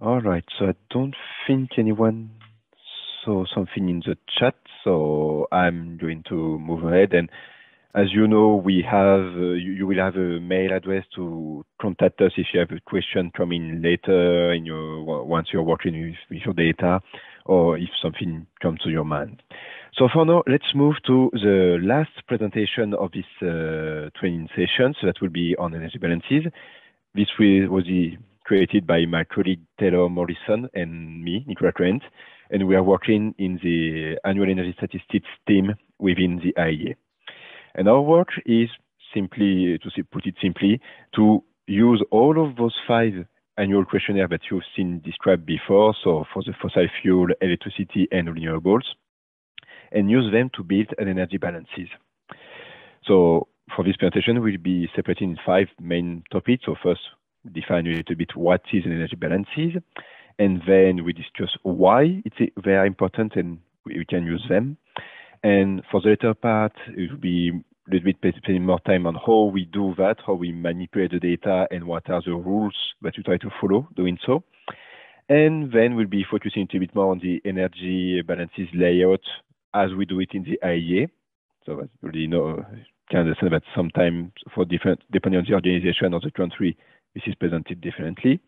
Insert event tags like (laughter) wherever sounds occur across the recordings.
All right, so I don't think anyone saw something in the chat, so I'm going to move ahead. And as you know, we have uh, you, you, will have a mail address to contact us if you have a question coming later in your once you're working with, with your data, or if something comes to your mind. So for now, let's move to the last presentation of this uh, training session. So that will be on energy balances. This was the created by my colleague Taylor Morrison and me, Nicola Trent, and we are working in the annual energy statistics team within the IEA. And our work is simply, to put it simply, to use all of those five annual questionnaires that you've seen described before, so for the fossil fuel, electricity, and renewables, and use them to build an energy balances. So for this presentation, we'll be separating in five main topics. So first, define a little bit what is an energy balance is, and then we discuss why it's very important and we can use them. And for the later part, it will be a little bit spending more time on how we do that, how we manipulate the data, and what are the rules that we try to follow doing so. And then we'll be focusing a little bit more on the energy balances layout as we do it in the IEA. So that you really know, can understand that sometimes for different, depending on the organization or the country, this is presented differently.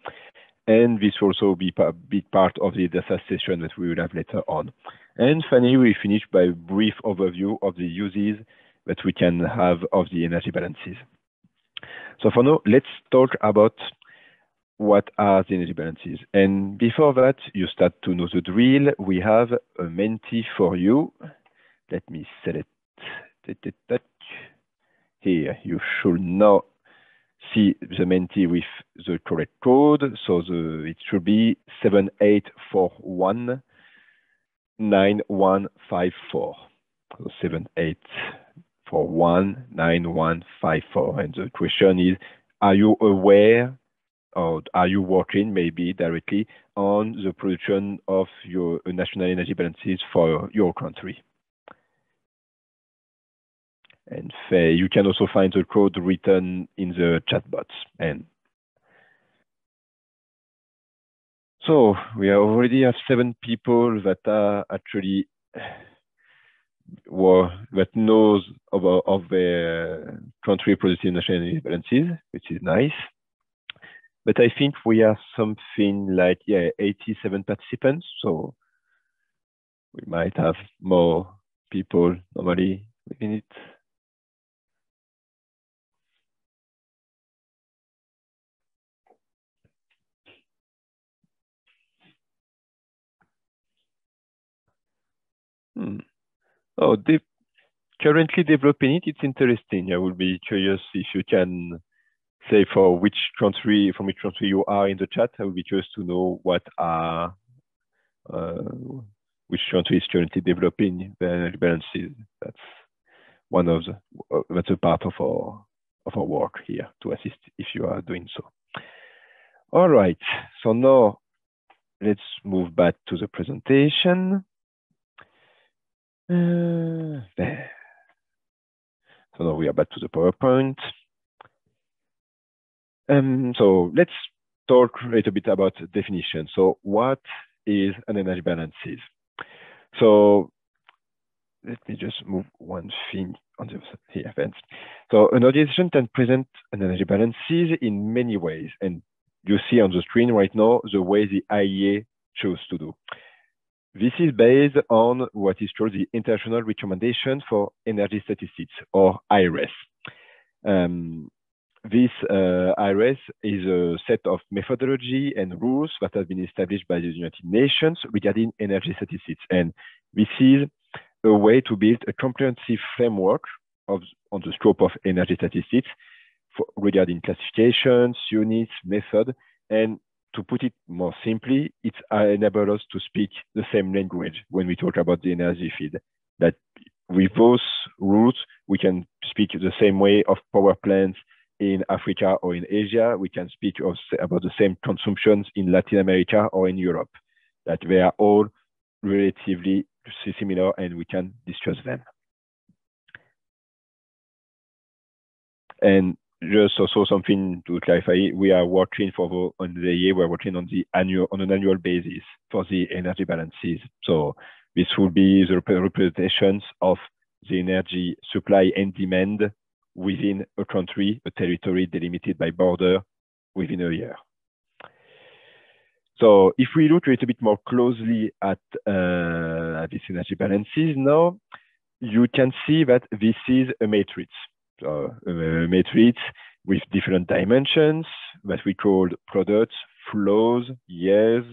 And this will also be a big part of the data session that we will have later on. And finally, we finish by a brief overview of the uses that we can have of the energy balances. So for now, let's talk about what are the energy balances. And before that, you start to know the drill. We have a Menti for you. Let me select it. Here, you should now see the Menti with the correct code. So the, it should be 7841 9154. So 7841 9154. And the question is, are you aware or are you working maybe directly on the production of your national energy balances for your country? And you can also find the code written in the chat box. And so we already have seven people that are actually well, that knows of, of their country producing national balances, which is nice. But I think we have something like yeah, 87 participants, so we might have more people normally within it. Oh, de currently developing it, it's interesting. I would be curious if you can say for which country, from which country you are in the chat. I would be curious to know what are, uh, which country is currently developing the balances. That's one of the, uh, that's a part of our, of our work here to assist if you are doing so. All right, so now let's move back to the presentation. Uh, there. So now we are back to the PowerPoint. Um, so let's talk a little bit about definition. So what is an energy balances? So let me just move one thing on the here. Thanks. So an organization can present an energy balances in many ways. And you see on the screen right now the way the IEA chose to do. This is based on what is called the International Recommendation for Energy Statistics, or IRES. Um, this uh, IRES is a set of methodology and rules that have been established by the United Nations regarding energy statistics. And this is a way to build a comprehensive framework of, on the scope of energy statistics for, regarding classifications, units, method, and to put it more simply, it enables us to speak the same language when we talk about the energy field. That with those rules, we can speak the same way of power plants in Africa or in Asia. We can speak of, about the same consumptions in Latin America or in Europe. That they are all relatively similar and we can discuss them. And just also something to clarify, we are working for the, on the year, we're working on the annual, on an annual basis for the energy balances. So this will be the representations of the energy supply and demand within a country, a territory delimited by border within a year. So if we look a little bit more closely at, uh, these energy balances now, you can see that this is a matrix. So a matrix with different dimensions that we call products, flows, years,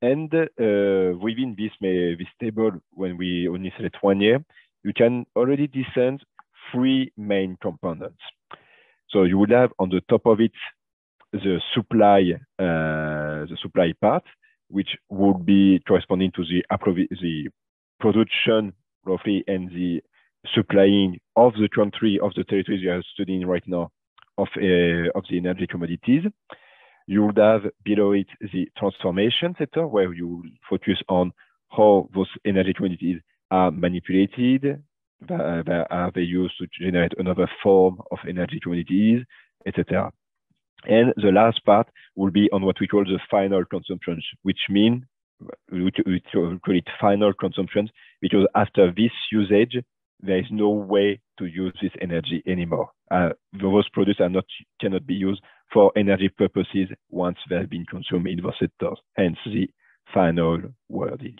and uh, within this, this table, when we only select one year, you can already discern three main components. So you would have on the top of it the supply, uh, the supply part, which would be corresponding to the, the production roughly and the supplying of the country, of the territories we are studying right now, of, uh, of the energy commodities. You would have below it the transformation sector, where you will focus on how those energy commodities are manipulated, are they used to generate another form of energy commodities, etc. And the last part will be on what we call the final consumption, which mean we call it final consumption because after this usage, there is no way to use this energy anymore. Uh, those products are not cannot be used for energy purposes once they have been consumed in those sectors. Hence the final wording.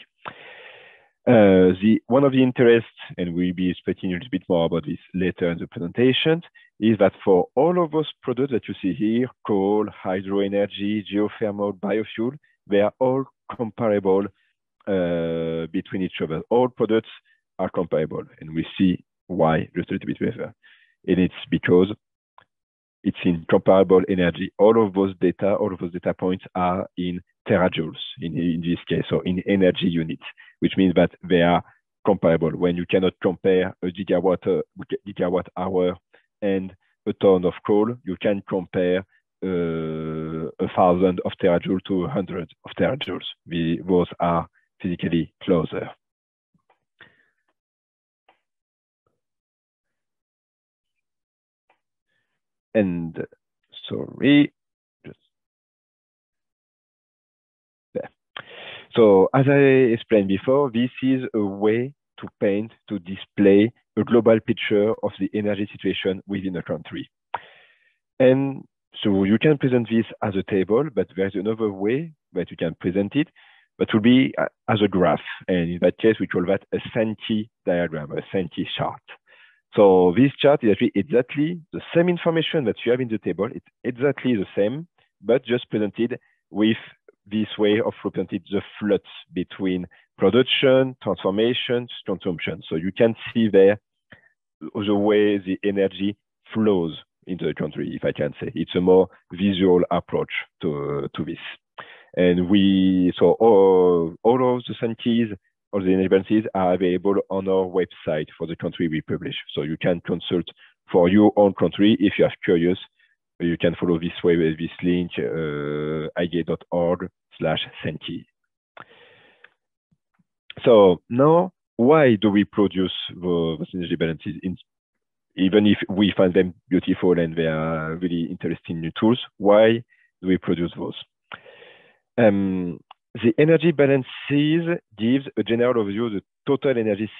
Uh, the one of the interests, and we'll be speaking a little bit more about this later in the presentation, is that for all of those products that you see here, coal, hydro energy, geothermal, biofuel, they are all comparable uh, between each other. All products are comparable, and we see why just a little bit. And it's because it's in comparable energy. All of those data, all of those data points are in terajoules in, in this case, so in energy units, which means that they are comparable. When you cannot compare a gigawatt, uh, gigawatt hour and a ton of coal, you can compare uh, a thousand of terajoules to a hundred of terajoules. We, those are physically closer. And sorry, just there. So as I explained before, this is a way to paint, to display a global picture of the energy situation within a country. And so you can present this as a table, but there's another way that you can present it, but will be as a graph. And in that case, we call that a Sankey diagram, a Sankey chart. So this chart is actually exactly the same information that you have in the table. It's exactly the same, but just presented with this way of representing the flux between production, transformation, consumption. So you can see there the way the energy flows into the country, if I can say. It's a more visual approach to, to this. And we, so all, all of the Sankeys, all the energy are available on our website for the country we publish. So you can consult for your own country. If you are curious, you can follow this way with this link, uh, iea.org slash Sankey. So now, why do we produce the, the energy balances in even if we find them beautiful and they are really interesting new tools, why do we produce those? Um, the energy balances gives a general overview of the total energy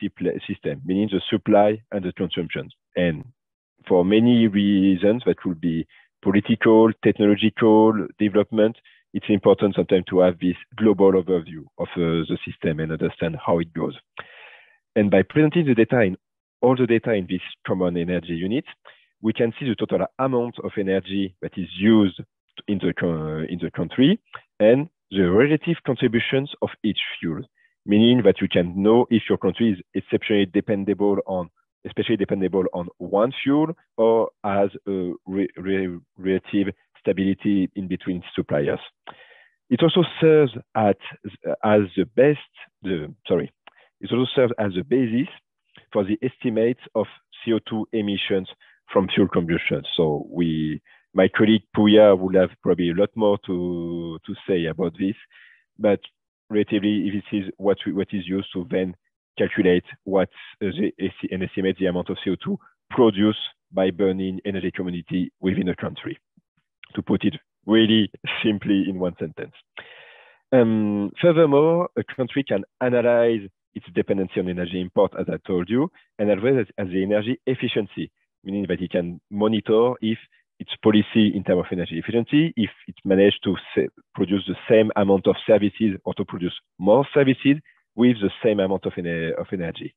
system, meaning the supply and the consumption. And for many reasons, that could be political, technological development, it's important sometimes to have this global overview of uh, the system and understand how it goes. And by presenting the data in all the data in this common energy unit, we can see the total amount of energy that is used in the, in the country and the relative contributions of each fuel, meaning that you can know if your country is exceptionally dependable on, especially dependable on one fuel or has a re re relative stability in between suppliers. It also serves at, as the best, the, sorry, it also serves as the basis for the estimates of CO2 emissions from fuel combustion. So we, my colleague Puya will have probably a lot more to, to say about this, but relatively this is what, what is used to then calculate what the, and estimate the amount of CO2 produced by burning energy commodity within a country, to put it really simply in one sentence. Um, furthermore, a country can analyze its dependency on energy import, as I told you, and as well as, as the energy efficiency, meaning that it can monitor if its policy in terms of energy efficiency, if it managed to produce the same amount of services or to produce more services with the same amount of, ener of energy.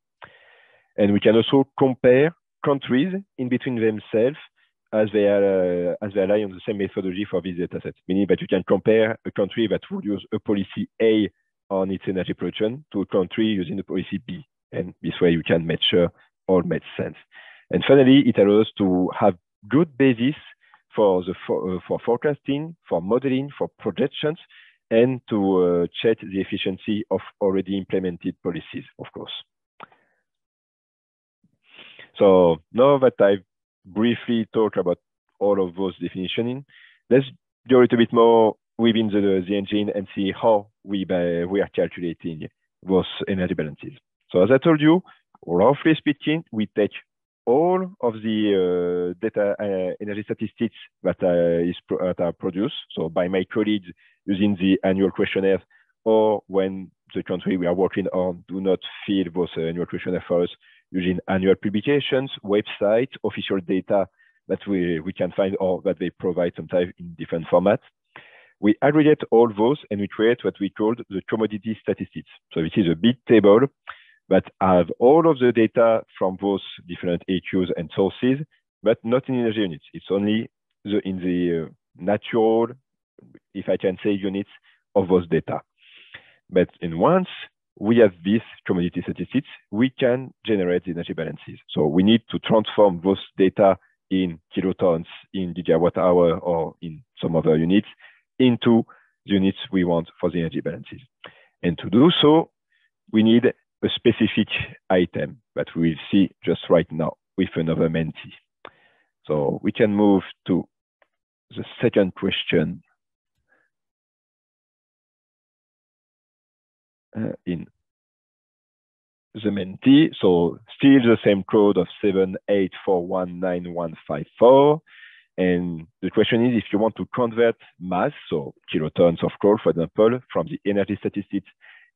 And we can also compare countries in between themselves as they are uh, as they rely on the same methodology for these data sets, meaning that you can compare a country that would use a policy A on its energy production to a country using the policy B. And this way you can make sure all makes sense. And finally, it allows to have good basis for the for, uh, for forecasting, for modeling, for projections, and to uh, check the efficiency of already implemented policies, of course. So now that I've briefly talked about all of those definitions, let's go a little bit more within the, the engine and see how we, we are calculating those energy balances. So as I told you, roughly speaking, we take all of the uh, data uh, energy statistics that, uh, is that are produced, so by my colleagues using the annual questionnaire or when the country we are working on do not fill those annual questionnaire for us, using annual publications, websites, official data that we, we can find or that they provide sometimes in different formats. We aggregate all those and we create what we call the commodity statistics. So this is a big table that have all of the data from those different AQs and sources, but not in energy units. It's only the, in the uh, natural, if I can say, units of those data. But in once we have these commodity statistics, we can generate the energy balances. So we need to transform those data in kilotons, in gigawatt hour, or in some other units into the units we want for the energy balances. And to do so, we need a specific item that we will see just right now with another Menti. So we can move to the second question uh, in the Menti. So still the same code of 78419154. And the question is if you want to convert mass, so kilotons of coal, for example, from the energy statistics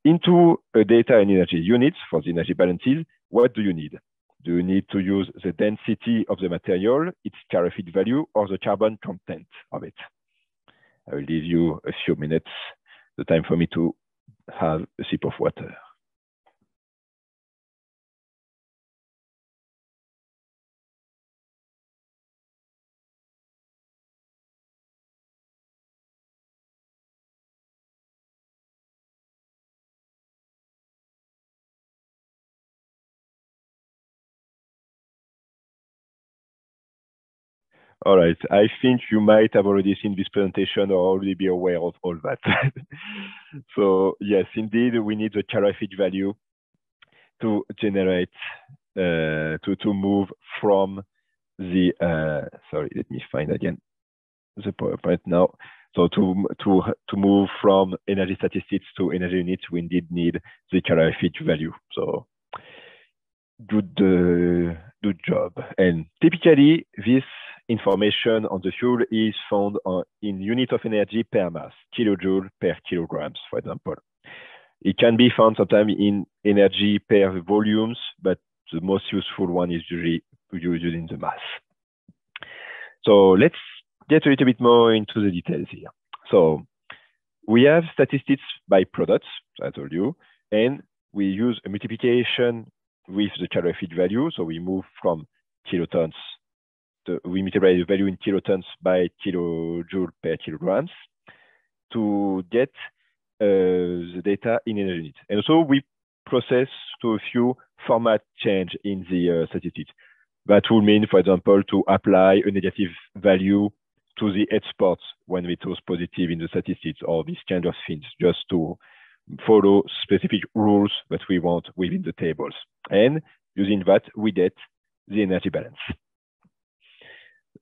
into a data and energy units for the energy balances, what do you need? Do you need to use the density of the material, its calorific value, or the carbon content of it? I will leave you a few minutes, the time for me to have a sip of water. All right. I think you might have already seen this presentation or already be aware of all that. (laughs) so yes, indeed, we need the calorific value to generate, uh, to, to move from the, uh, sorry, let me find again the PowerPoint now. So to, to, to move from energy statistics to energy units, we indeed need the calorific value. So good, uh, good job. And typically this information on the fuel is found on, in unit of energy per mass, kilojoule per kilograms, for example. It can be found sometimes in energy per volumes, but the most useful one is usually using the mass. So let's get a little bit more into the details here. So we have statistics by products, I told you, and we use a multiplication with the calorific value. So we move from kilotons we multiply the value in kilotons by kilojoule per kilograms to get uh, the data in energy units. And so we process to a few format change in the uh, statistics. That would mean, for example, to apply a negative value to the exports when it was positive in the statistics or these kind of things, just to follow specific rules that we want within the tables. And using that, we get the energy balance.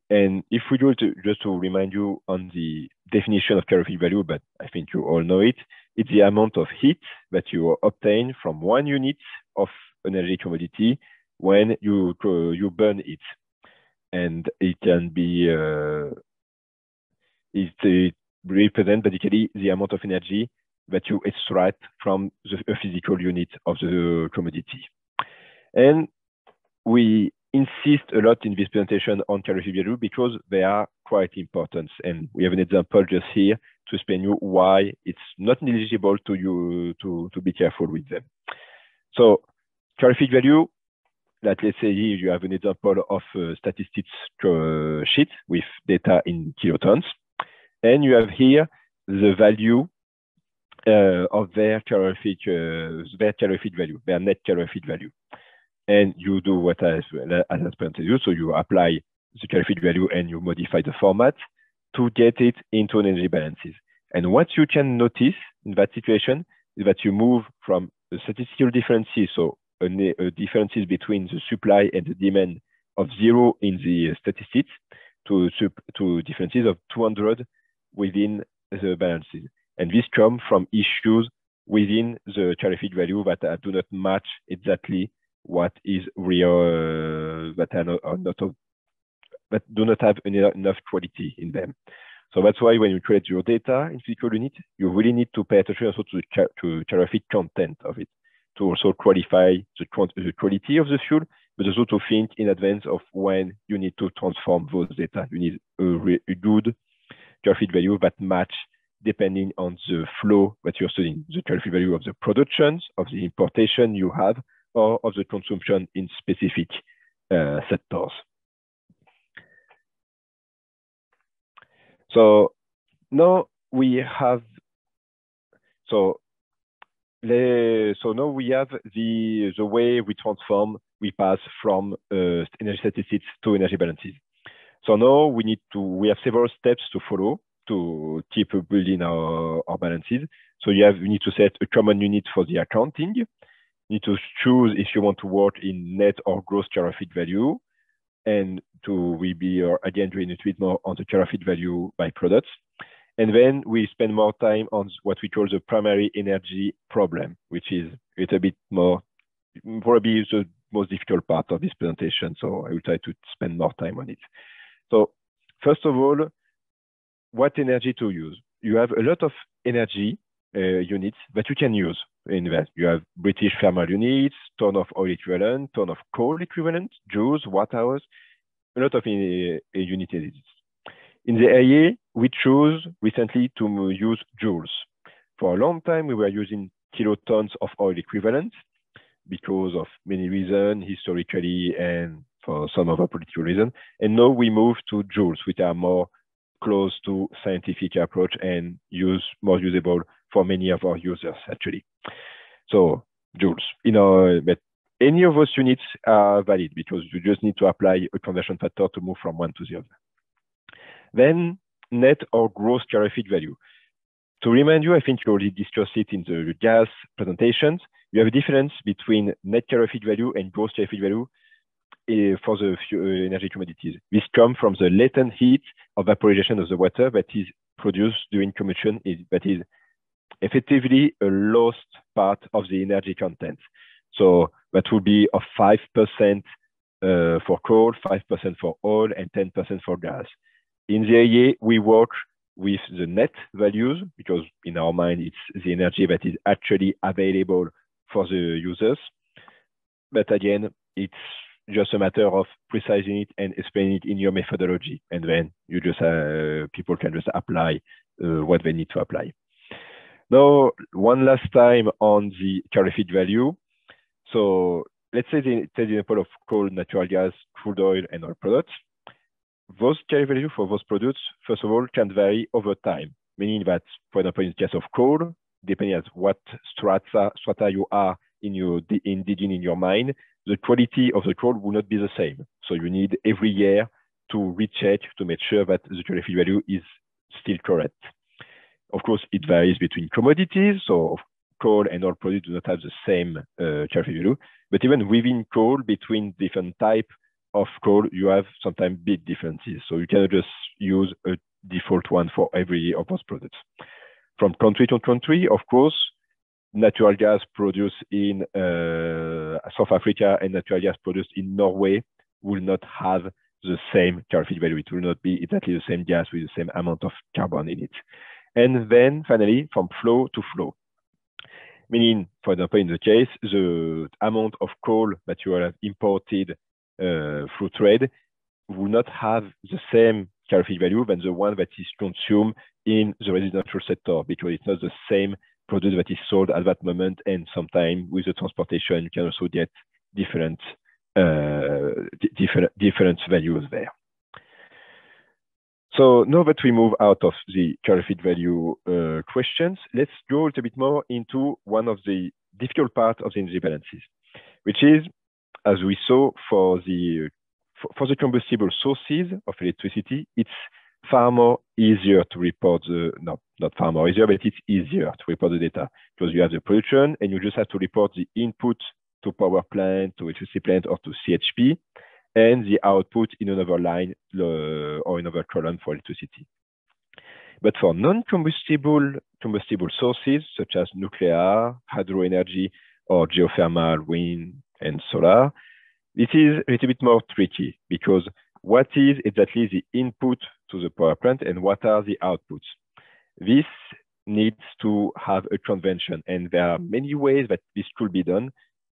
And if we go to, just to remind you on the definition of calorific value, but I think you all know it, it's the amount of heat that you obtain from one unit of energy commodity when you, you burn it. and it can be uh, it, it represent basically the amount of energy that you extract from the physical unit of the commodity. And we insist a lot in this presentation on calorific value because they are quite important. And we have an example just here to explain you why it's not negligible to you to, to be careful with them. So calorific value, like let's say here you have an example of a statistics uh, sheet with data in kilotons. And you have here the value uh, of their calorific, uh, their calorific value, their net calorific value. And you do what I, as I explained to you. So you apply the calorific value and you modify the format to get it into an energy balances. And what you can notice in that situation is that you move from the statistical differences, so a, a differences between the supply and the demand of zero in the statistics to, to differences of 200 within the balances. And this comes from issues within the calorific value that do not match exactly what is real, uh, that are not, are not of, that do not have enough quality in them. So that's why when you create your data in physical unit, you really need to pay attention also to the to calorific content of it, to also qualify the, the quality of the fuel, but also to think in advance of when you need to transform those data. You need a, a good calorific value that match depending on the flow that you're studying, the calorific value of the productions, of the importation you have, or of the consumption in specific uh, sectors. So now we have, so the, so now we have the, the way we transform, we pass from uh, energy statistics to energy balances. So now we need to, we have several steps to follow to keep building our, our balances. So you have, you need to set a common unit for the accounting. Need to choose if you want to work in net or gross calorific value. And to we be or again doing a bit more on the calorific value by products. And then we spend more time on what we call the primary energy problem, which is a little bit more probably the most difficult part of this presentation. So I will try to spend more time on it. So first of all, what energy to use? You have a lot of energy units that you can use in that. You have British thermal units, ton of oil equivalent, ton of coal equivalent, joules, watt hours, a lot of uh, units. In the IEA, we chose recently to use joules. For a long time, we were using kilotons of oil equivalent because of many reasons, historically and for some other political reason. And now we move to joules, which are more close to scientific approach and use more usable for many of our users actually. So joules, you know, but any of those units are valid because you just need to apply a conversion factor to move from one to the other. Then net or gross calorific value. To remind you, I think you already discussed it in the gas presentations. You have a difference between net calorific value and gross calorific value eh, for the uh, energy commodities. This comes from the latent heat of vaporization of the water that is produced during combustion, that is effectively a lost part of the energy content. So that would be of 5% uh, for coal, 5% for oil, and 10% for gas. In the IEA, we work with the net values because in our mind, it's the energy that is actually available for the users. But again, it's just a matter of precising it and explaining it in your methodology. And then you just, uh, people can just apply uh, what they need to apply. Now, one last time on the calorific value. So let's say the, the example of coal, natural gas, crude oil, and oil products. Those calorific value for those products, first of all, can vary over time, meaning that, for example, in the case of coal, depending on what strata, strata you are in your in digging in your mine, the quality of the coal will not be the same. So you need every year to recheck to make sure that the calorific value is still correct. Of course, it varies between commodities. So coal and oil products do not have the same uh, calorific value. But even within coal, between different type of coal, you have sometimes big differences. So you cannot just use a default one for every of those products. From country to country, of course, natural gas produced in uh, South Africa and natural gas produced in Norway will not have the same calorific value. It will not be exactly the same gas with the same amount of carbon in it. And then finally, from flow to flow. Meaning, for example, in the case, the amount of coal that you have imported uh, through trade will not have the same calorific value than the one that is consumed in the residential sector because it's not the same product that is sold at that moment and sometimes with the transportation you can also get different uh, different different values there. So now that we move out of the calorific value uh, questions, let's go a little bit more into one of the difficult parts of the energy balances, which is, as we saw for the for, for the combustible sources of electricity, it's far more easier to report the no not far more easier, but it's easier to report the data because you have the production and you just have to report the input to power plant, to electricity plant, or to CHP, and the output in another line or another column for electricity. But for non-combustible combustible sources such as nuclear, hydro energy, or geothermal, wind, and solar, this is a little bit more tricky because what is exactly the input to the power plant and what are the outputs? This needs to have a convention, and there are many ways that this could be done.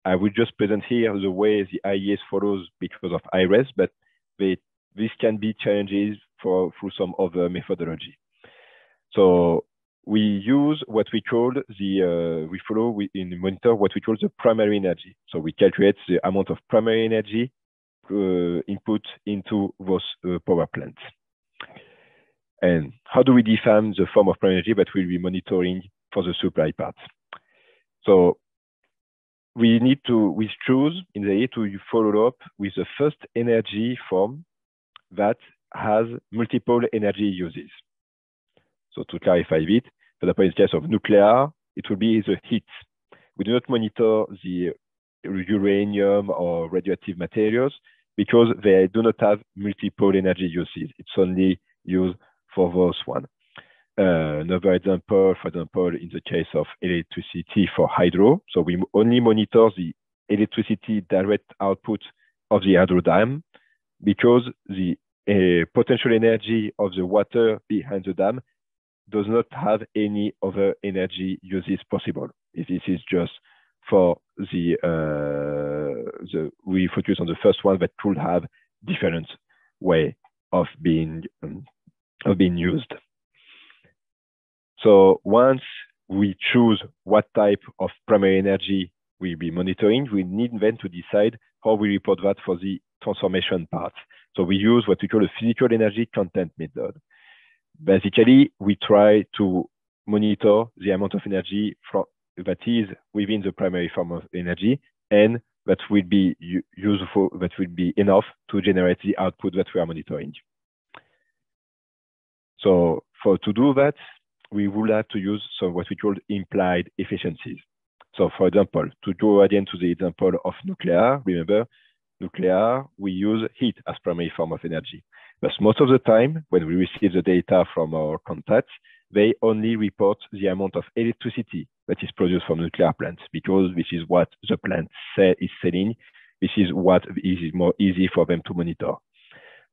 I will just present here the way the IEA follows because of IRES, but they, this can be challenges for through some other methodology. So we use what we call the, uh, we follow we, in the monitor what we call the primary energy. So we calculate the amount of primary energy uh, input into those uh, power plants. And how do we define the form of primary energy that we'll be monitoring for the supply part? So we need to, choose in the A to follow up with the first energy form that has multiple energy uses. So to clarify it, for example, in the case of nuclear, it will be the heat. We do not monitor the uranium or radioactive materials because they do not have multiple energy uses. It's only used for those one. Uh, another example, for example, in the case of electricity for hydro. So we only monitor the electricity direct output of the hydro dam because the uh, potential energy of the water behind the dam does not have any other energy uses possible. If this is just for the, uh, the we focus on the first one that could have different way of being um, of being used. So once we choose what type of primary energy we'll be monitoring, we need then to decide how we report that for the transformation part. So we use what we call a physical energy content method. Basically, we try to monitor the amount of energy from, that is within the primary form of energy and that will be useful, that will be enough to generate the output that we are monitoring. So for to do that, we would have to use some what we call implied efficiencies. So for example, to go again to the example of nuclear, remember, nuclear, we use heat as primary form of energy. But most of the time, when we receive the data from our contacts, they only report the amount of electricity that is produced from nuclear plants because this is what the plant is selling. This is what is more easy for them to monitor.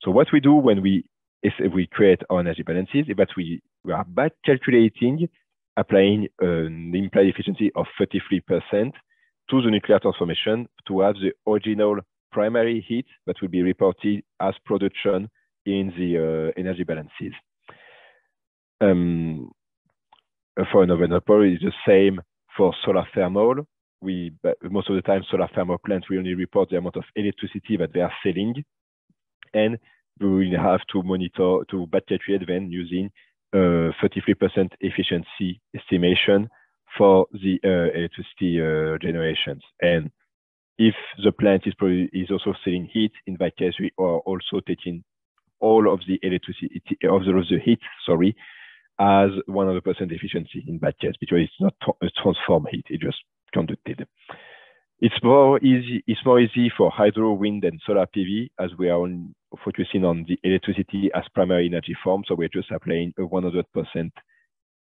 So what we do when we if we create our energy balances, but we, we are back calculating, applying an implied efficiency of 33% to the nuclear transformation to have the original primary heat that will be reported as production in the uh, energy balances. Um, for another example, it's the same for solar thermal. We most of the time solar thermal plants we only report the amount of electricity that they are selling, and we will have to monitor, to back calculate then using 33% uh, efficiency estimation for the uh, electricity uh, generations. And if the plant is, is also selling heat, in that case, we are also taking all of the electricity, of the, of the heat, sorry, as 100% efficiency in that case, because it's not a transform heat, it just conducted. It's more easy. It's more easy for hydro, wind, and solar PV as we are on, focusing on the electricity as primary energy form. So we're just applying a 100%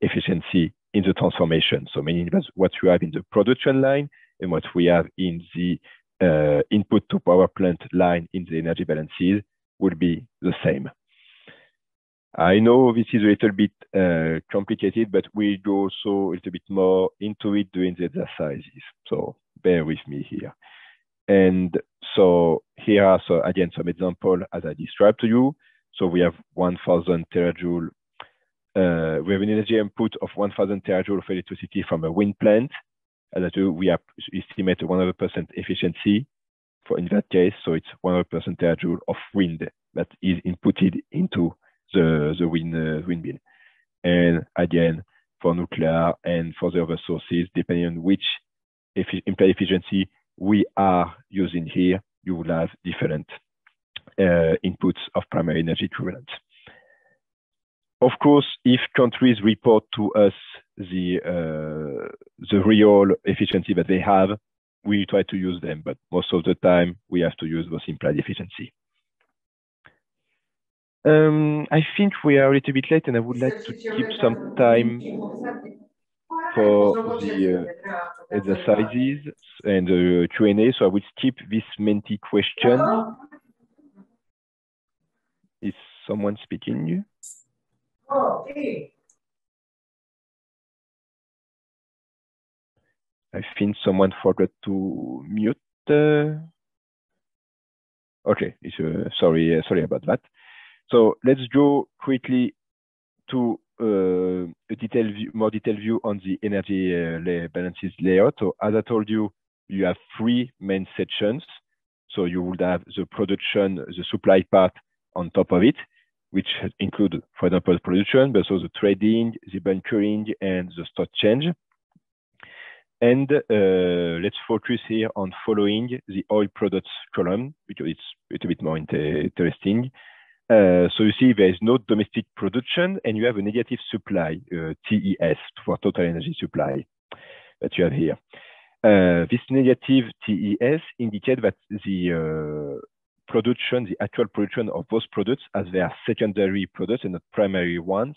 efficiency in the transformation. So meaning that's what you have in the production line and what we have in the uh, input to power plant line in the energy balances. will be the same. I know this is a little bit uh, complicated, but we'll go also a little bit more into it during the exercises. So bear with me here. And so here are so again some example as I described to you. So we have 1,000 terajoule. Uh, we have an energy input of 1,000 terajoule of electricity from a wind plant. And that we have estimate 100% efficiency for in that case. So it's 100% terajoule of wind that is inputted into the, the wind, uh, windmill. And again, for nuclear and for the other sources, depending on which implied efficiency we are using here, you will have different uh, inputs of primary energy equivalent. Of course, if countries report to us the uh, the real efficiency that they have, we try to use them, but most of the time we have to use those implied efficiency. Um, I think we are a little bit late and I would like to keep some time for the uh, exercises and the Q&A. So I will skip this Menti question. Is someone speaking? I think someone forgot to mute. Okay, uh, sorry, uh, sorry about that. So let's go quickly to a detailed view, more detailed view on the energy uh, balances layout. So as I told you, you have three main sections. So you would have the production, the supply part on top of it, which include, for example, production, but also the trading, the bunkering, and the stock change. And uh, let's focus here on following the oil products column because it's a bit more interesting. Uh, so you see there is no domestic production and you have a negative supply, uh, TES, for total energy supply that you have here. Uh, this negative TES indicate that the production, the actual production of those products as they are secondary products and not primary ones,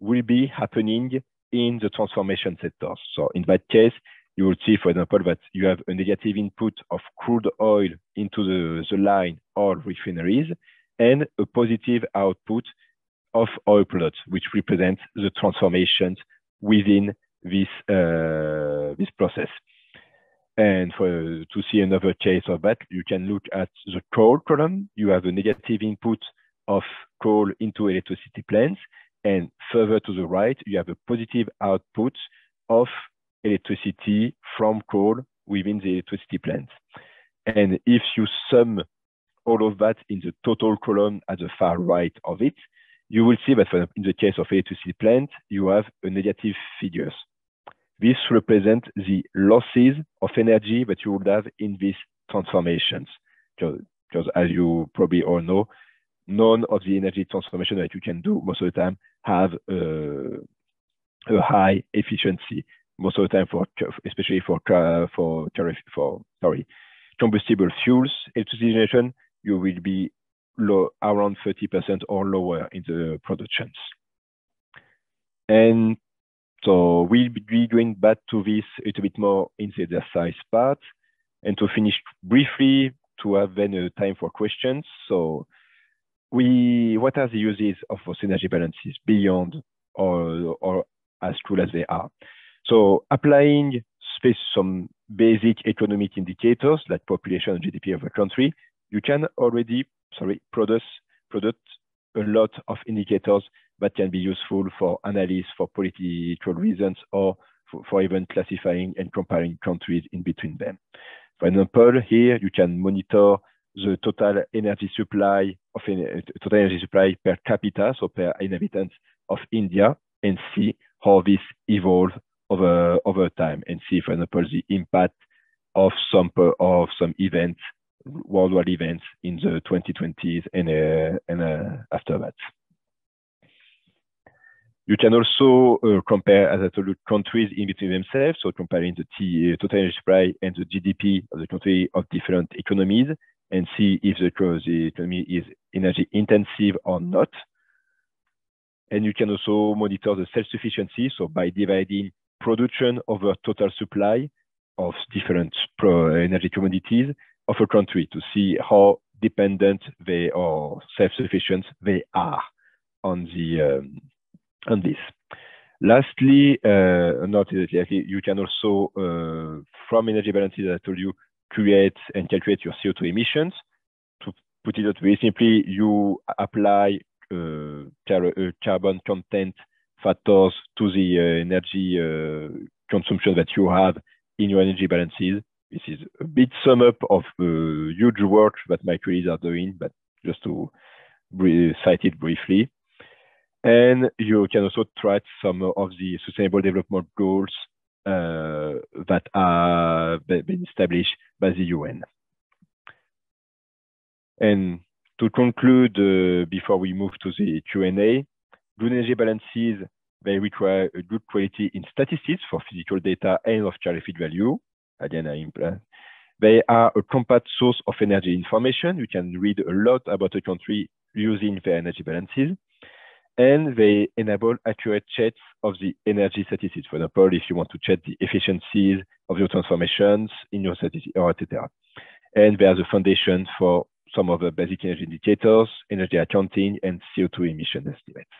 will be happening in the transformation sectors. So in that case, you will see, for example, that you have a negative input of crude oil into the, the line or refineries, and a positive output of oil products, which represents the transformations within this, uh, this process. And for, to see another case of that, you can look at the coal column. You have a negative input of coal into electricity plants. And further to the right, you have a positive output of electricity from coal within the electricity plants. And if you sum all of that in the total column at the far right of it, you will see that in the case of A2C plant, you have a negative figures. This represents the losses of energy that you would have in these transformations. Because as you probably all know, none of the energy transformation that you can do most of the time have a, a high efficiency. Most of the time, for especially for for for sorry, combustible fuels, electricity generation, you will be low, around 30% or lower in the productions. And so we'll be going back to this a little bit more in the exercise part. And to finish briefly, to have then a time for questions. So we, what are the uses of those energy balances beyond or, or as cool as they are? So applying space some basic economic indicators like population and GDP of a country you can already, sorry, produce, produce a lot of indicators that can be useful for analysis for political reasons or for, for even classifying and comparing countries in between them. For example, here you can monitor the total energy supply of uh, total energy supply per capita, so per inhabitant of India, and see how this evolves over over time, and see, for example, the impact of some of some events worldwide events in the 2020s and, uh, and uh, after that. You can also uh, compare, as I told you, countries in between themselves, so comparing the T, uh, total energy supply and the GDP of the country of different economies, and see if the, the economy is energy intensive or not. And you can also monitor the self-sufficiency, so by dividing production over total supply of different energy commodities, of a country to see how dependent they or self-sufficient they are on the um, on this. Lastly, uh, not exactly, you can also, uh, from energy balances, I told you, create and calculate your CO2 emissions. To put it very simply, you apply uh, uh, carbon content factors to the uh, energy uh, consumption that you have in your energy balances. This is a bit sum up of the huge work that my colleagues are doing, but just to cite it briefly. And you can also track some of the sustainable development goals uh, that are been established by the UN. And to conclude, uh, before we move to the Q&A, good energy balances, they require a good quality in statistics for physical data and of feed value. Again, I imply. They are a compact source of energy information. You can read a lot about a country using their energy balances and they enable accurate checks of the energy statistics. For example, if you want to check the efficiencies of your transformations in your statistics, or etc. And they are the foundation for some of the basic energy indicators, energy accounting, and CO2 emission estimates.